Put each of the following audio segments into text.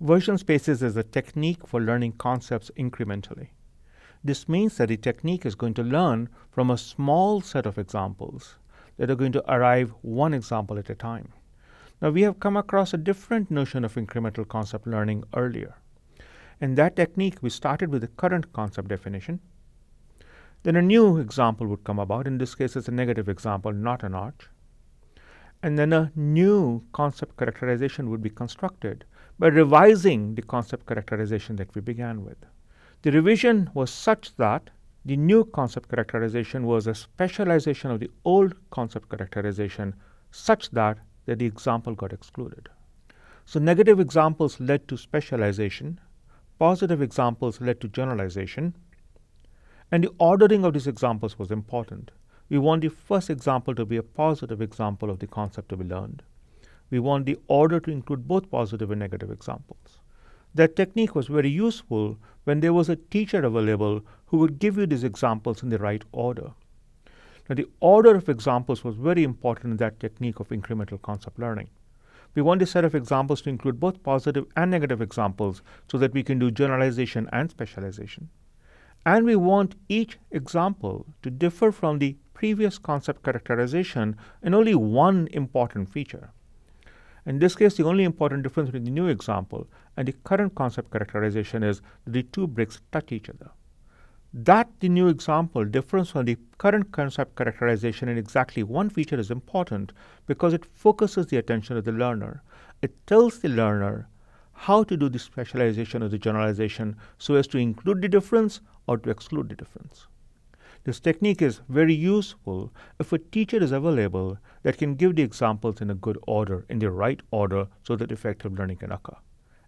Version spaces is a technique for learning concepts incrementally. This means that the technique is going to learn from a small set of examples that are going to arrive one example at a time. Now, we have come across a different notion of incremental concept learning earlier. In that technique, we started with the current concept definition. Then a new example would come about. In this case, it's a negative example, not an arch. And then a new concept characterization would be constructed by revising the concept characterization that we began with. The revision was such that the new concept characterization was a specialization of the old concept characterization such that, that the example got excluded. So negative examples led to specialization, positive examples led to generalization, and the ordering of these examples was important. We want the first example to be a positive example of the concept to be learned we want the order to include both positive and negative examples. That technique was very useful when there was a teacher available who would give you these examples in the right order. Now, the order of examples was very important in that technique of incremental concept learning. We want a set of examples to include both positive and negative examples so that we can do generalization and specialization. And we want each example to differ from the previous concept characterization in only one important feature. In this case, the only important difference between the new example and the current concept characterization is that the two bricks touch each other. That the new example differs from the current concept characterization in exactly one feature is important because it focuses the attention of the learner. It tells the learner how to do the specialization or the generalization so as to include the difference or to exclude the difference. This technique is very useful if a teacher is available that can give the examples in a good order, in the right order, so that effective learning can occur.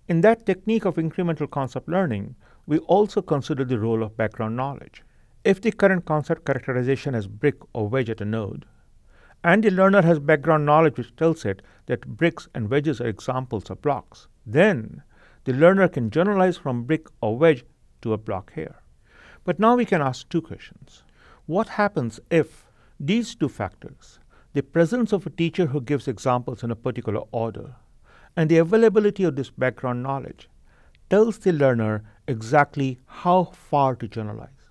In that technique of incremental concept learning, we also consider the role of background knowledge. If the current concept characterization is brick or wedge at a node, and the learner has background knowledge which tells it that bricks and wedges are examples of blocks, then the learner can generalize from brick or wedge to a block here. But now we can ask two questions. What happens if these two factors, the presence of a teacher who gives examples in a particular order, and the availability of this background knowledge, tells the learner exactly how far to generalize?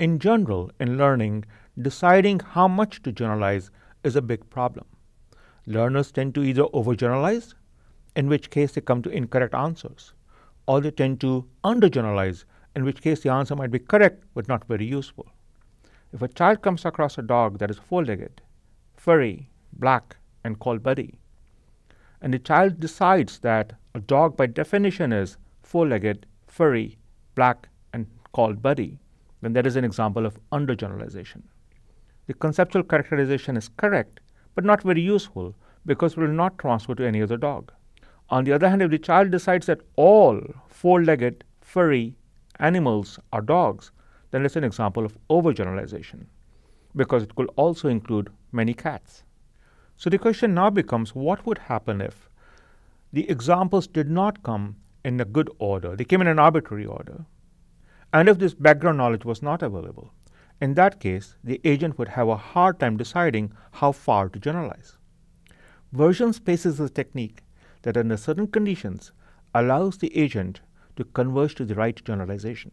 In general, in learning, deciding how much to generalize is a big problem. Learners tend to either overgeneralize, in which case they come to incorrect answers, or they tend to undergeneralize, in which case the answer might be correct but not very useful. If a child comes across a dog that is four legged, furry, black, and called Buddy, and the child decides that a dog by definition is four legged, furry, black, and called Buddy, then that is an example of undergeneralization. The conceptual characterization is correct, but not very useful because it will not transfer to any other dog. On the other hand, if the child decides that all four legged, furry, animals are dogs, then it's an example of overgeneralization because it could also include many cats. So the question now becomes what would happen if the examples did not come in a good order, they came in an arbitrary order, and if this background knowledge was not available? In that case, the agent would have a hard time deciding how far to generalize. Version space is a technique that, under certain conditions, allows the agent to converge to the right generalization.